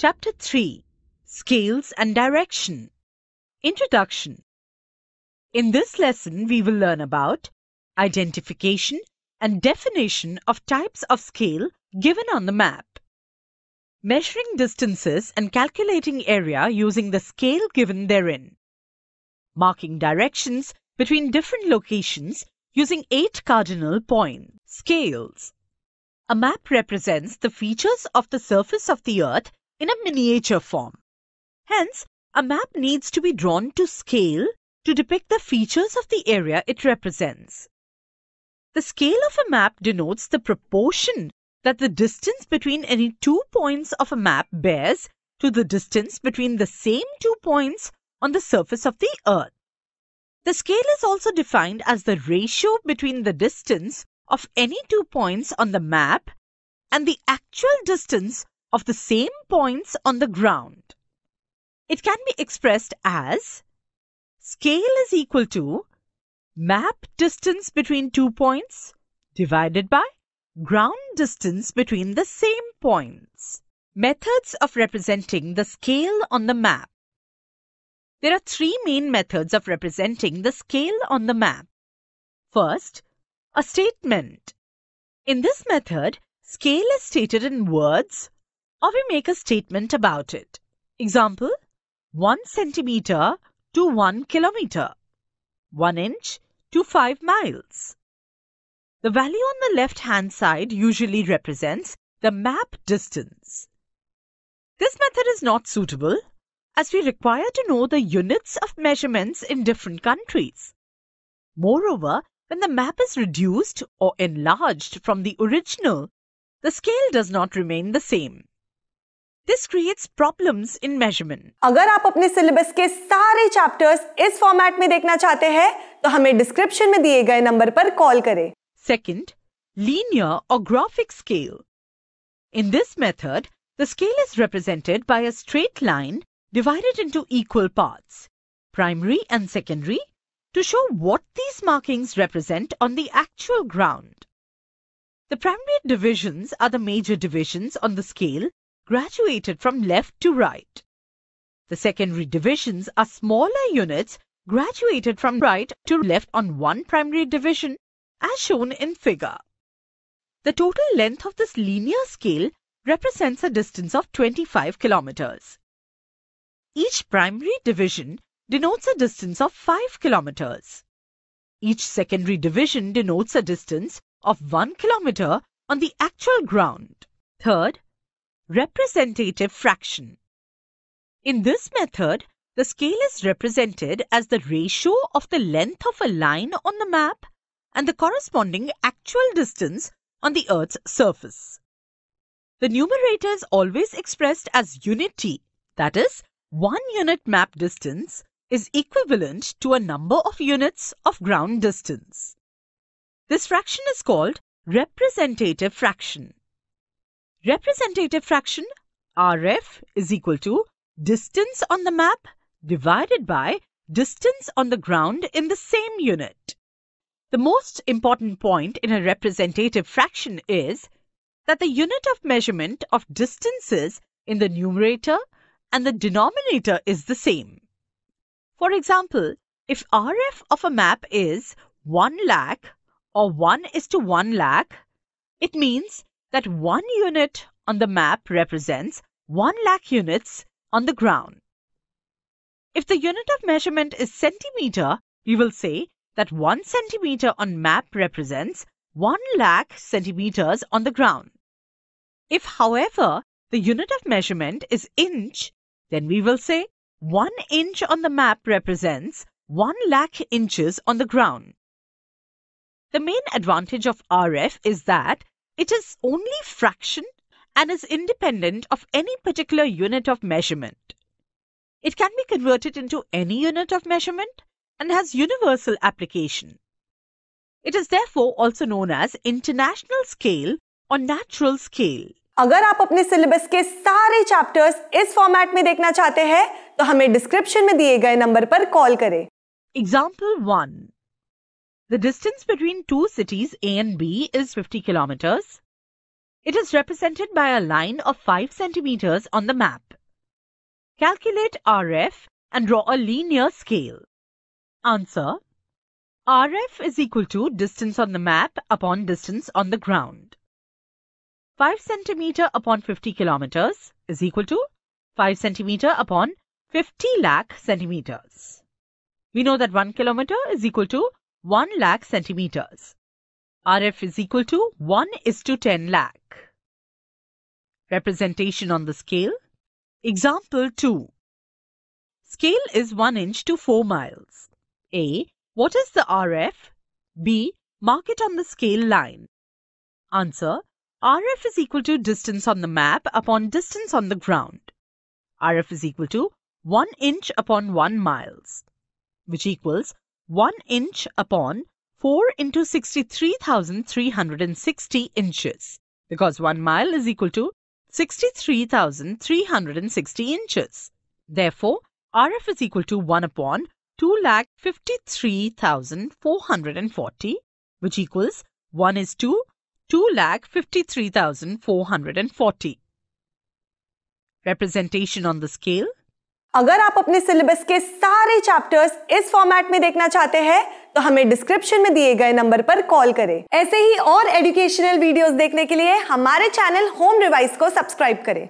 Chapter 3 Scales and Direction. Introduction. In this lesson, we will learn about identification and definition of types of scale given on the map, measuring distances and calculating area using the scale given therein, marking directions between different locations using eight cardinal points. Scales. A map represents the features of the surface of the earth in a miniature form. Hence, a map needs to be drawn to scale to depict the features of the area it represents. The scale of a map denotes the proportion that the distance between any two points of a map bears to the distance between the same two points on the surface of the earth. The scale is also defined as the ratio between the distance of any two points on the map and the actual distance of the same points on the ground. It can be expressed as scale is equal to map distance between two points divided by ground distance between the same points. Methods of representing the scale on the map. There are three main methods of representing the scale on the map. First, a statement. In this method, scale is stated in words or we make a statement about it. Example 1 centimeter to 1 kilometer, 1 inch to 5 miles. The value on the left hand side usually represents the map distance. This method is not suitable as we require to know the units of measurements in different countries. Moreover, when the map is reduced or enlarged from the original, the scale does not remain the same. This creates problems in measurement. अगर आप अपने syllabus के सारे chapters इस format में देखना चाहते हैं तो हमें डिस्क्रिप्शन में दिए गए नंबर पर कॉल करें Second, linear or graphic scale. In this method, the scale is represented by a straight line divided into equal parts, primary and secondary, to show what these markings represent on the actual ground. The primary divisions are the major divisions on the scale graduated from left to right. The secondary divisions are smaller units graduated from right to left on one primary division as shown in figure. The total length of this linear scale represents a distance of 25 kilometers. Each primary division denotes a distance of 5 kilometers. Each secondary division denotes a distance of 1 kilometer on the actual ground. Third, representative fraction. In this method, the scale is represented as the ratio of the length of a line on the map and the corresponding actual distance on the Earth's surface. The numerator is always expressed as unity, that is, one unit map distance is equivalent to a number of units of ground distance. This fraction is called representative fraction. Representative fraction RF is equal to distance on the map divided by distance on the ground in the same unit. The most important point in a representative fraction is that the unit of measurement of distances in the numerator and the denominator is the same. For example, if RF of a map is 1 lakh or 1 is to 1 lakh, it means that one unit on the map represents 1 lakh units on the ground. If the unit of measurement is centimeter, we will say that 1 centimeter on map represents 1 lakh centimeters on the ground. If, however, the unit of measurement is inch, then we will say 1 inch on the map represents 1 lakh inches on the ground. The main advantage of RF is that it is only fraction and is independent of any particular unit of measurement. It can be converted into any unit of measurement and has universal application. It is therefore also known as international scale or natural scale. अगर आप अपने syllabus के सारे chapters इस format में देखना चाहते हैं तो हमें डिस्क्रिप्शन में दिए गए नंबर पर कॉल करें Example 1. the distance between two cities A and B is 50 kilometers. It is represented by a line of 5 centimeters on the map. Calculate RF and draw a linear scale. Answer RF is equal to distance on the map upon distance on the ground. 5 centimeter upon 50 kilometers is equal to 5 centimeter upon 50 lakh centimeters. We know that 1 kilometer is equal to 1 lakh centimeters. RF is equal to 1 is to 10 lakh. Representation on the scale. Example 2. Scale is 1 inch to 4 miles. A. What is the RF? B. Mark it on the scale line. Answer. RF is equal to distance on the map upon distance on the ground. RF is equal to 1 inch upon 1 miles, which equals 1 inch upon 4 into 63,360 inches, because 1 mile is equal to 63,360 inches. Therefore, RF is equal to 1 upon 2,53,440, which equals 1 is to 2,53,440. Representation on the scale अगर आप अपने syllabus के सारे chapters इस format में देखना चाहते हैं तो हमें डिस्क्रिप्शन में दिए गए नंबर पर कॉल करें। ऐसे ही और एजुकेशनल वीडियोस देखने के लिए हमारे चैनल होम रिवाइज को सब्सक्राइब करें।